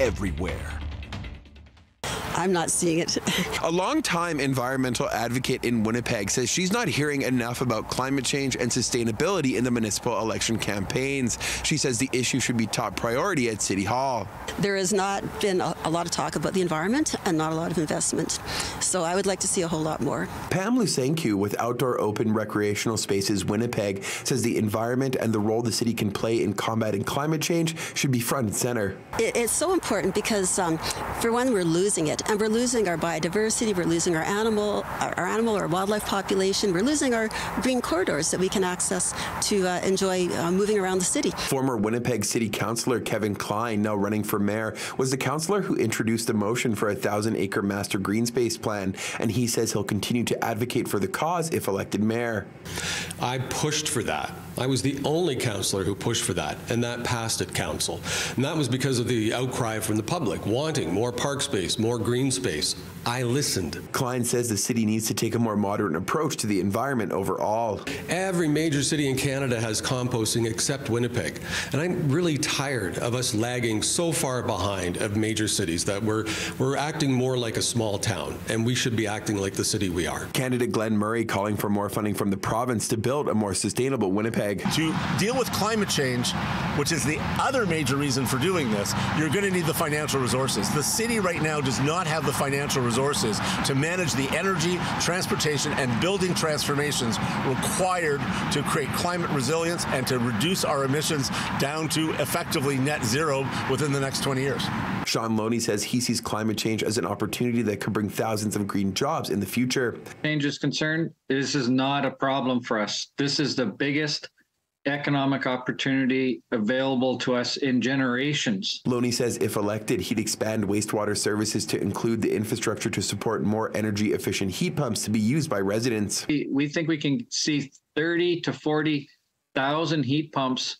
everywhere. I'm not seeing it. A longtime environmental advocate in Winnipeg says she's not hearing enough about climate change and sustainability in the municipal election campaigns. She says the issue should be top priority at City Hall. There has not been a, a lot of talk about the environment and not a lot of investment. So I would like to see a whole lot more. Pam Lusenku with Outdoor Open Recreational Spaces Winnipeg says the environment and the role the city can play in combating climate change should be front and center. It, it's so important because, um, for one, we're losing it and we're losing our biodiversity, we're losing our animal, our animal or wildlife population, we're losing our green corridors that we can access to uh, enjoy uh, moving around the city. Former Winnipeg City Councillor Kevin Klein, now running for mayor, was the councillor who introduced the motion for a thousand acre master green space plan, and he says he'll continue to advocate for the cause if elected mayor. I pushed for that. I was the only councillor who pushed for that, and that passed at council. And that was because of the outcry from the public wanting more park space, more green space. I listened. Klein says the city needs to take a more modern approach to the environment overall. Every major city in Canada has composting except Winnipeg. And I'm really tired of us lagging so far behind of major cities that we're, we're acting more like a small town, and we should be acting like the city we are. Candidate Glenn Murray calling for more funding from the province to build a more sustainable Winnipeg. To deal with climate change, which is the other major reason for doing this, you're going to need the financial resources. The city right now does not have the financial resources to manage the energy, transportation, and building transformations required to create climate resilience and to reduce our emissions down to effectively net zero within the next 20 years. Shaun Loney says he sees climate change as an opportunity that could bring thousands of green jobs in the future. Change is concerned, this is not a problem for us. This is the biggest economic opportunity available to us in generations. Loney says if elected, he'd expand wastewater services to include the infrastructure to support more energy efficient heat pumps to be used by residents. We think we can see 30 to 40,000 heat pumps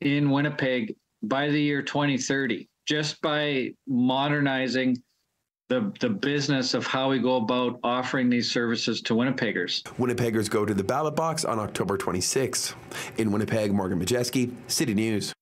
in Winnipeg by the year 2030 just by modernizing the, the business of how we go about offering these services to Winnipeggers. Winnipeggers go to the ballot box on October 26th. In Winnipeg, Morgan Modjeski, City News.